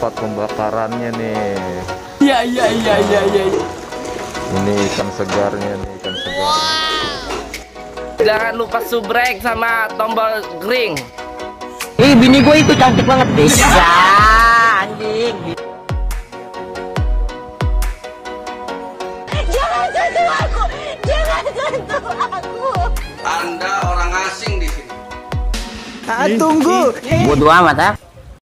tempat pembakarannya nih. Iya iya iya iya iya. Ini ikan segarnya nih, ikan segar. Jangan lupa subrek sama tombol green. Ih, bini gue itu cantik banget. Bisa, iya. anjing. Jangan sentuh aku! Jangan sentuh aku! Anda orang asing di sini. Ah, tunggu. Bodoh amat, ah.